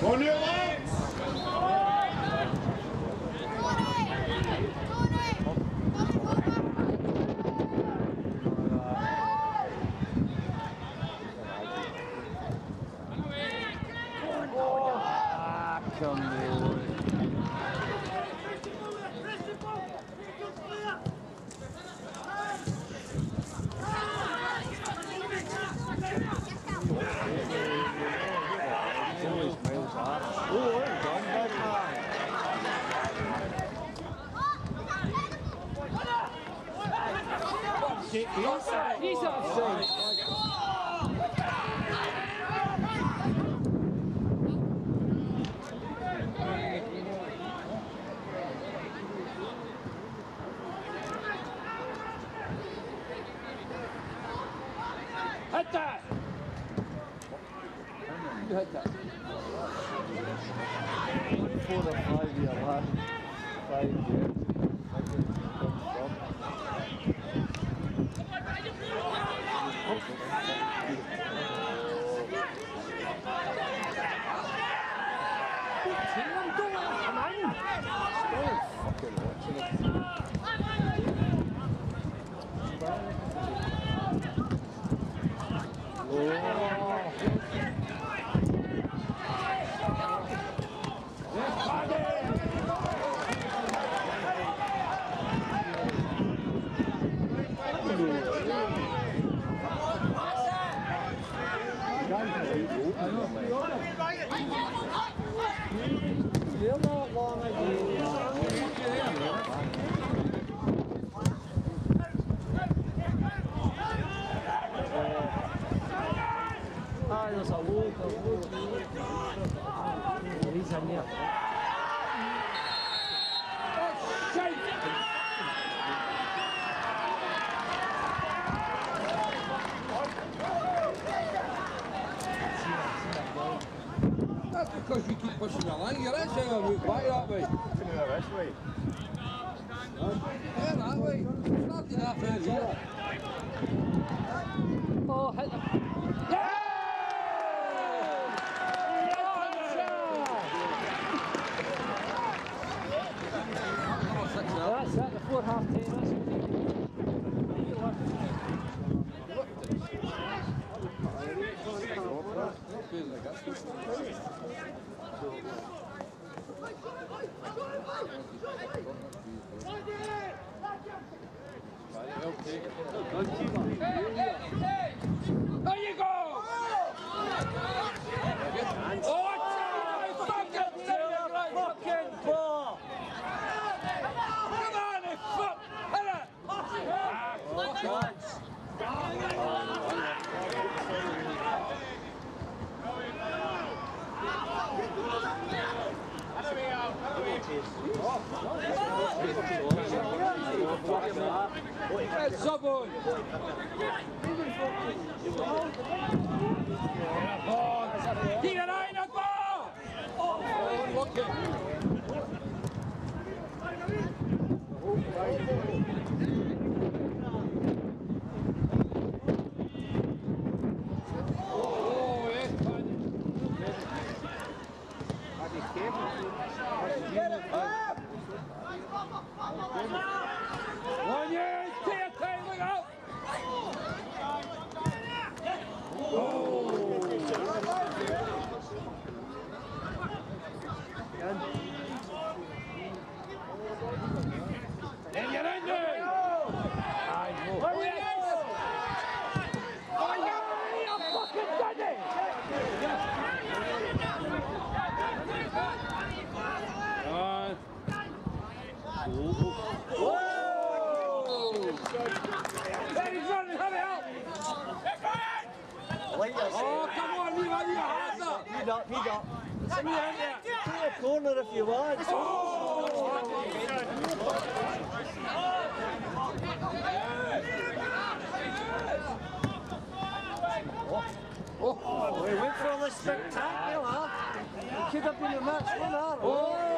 Konuyorlar! He's At that! Four or five year, one, five year, second, don't stop. Oh. Ai, nossa luta, luta. Luiz Anitta. Because you keep pushing the line. You're actually on that way. Yeah, that way. Starting half out here. Oh, hit him. That's it, the four half ten. There you go! Oh, it's fucking Fucking ball! Come on, you fuck! Hit it! It's someone! Keep an eye on the ball! Oh, look it! Oh, yes, man. One year, take your time, look out! And you're in there! I know. Oh, yes! Oh, yeah, you fucking done it! Uh, Hey, he's running, hurry up! Oh, come on, leave your hands up! Heat up, heat up. Send your hand there! To the corner if you want. Oh, oh, we went for the spectacular. Could have been a match winner. Oh! Oh!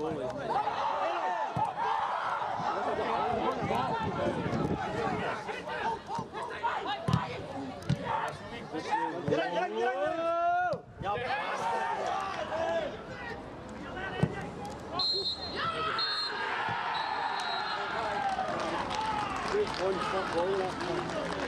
pessoas. Onde está a bola?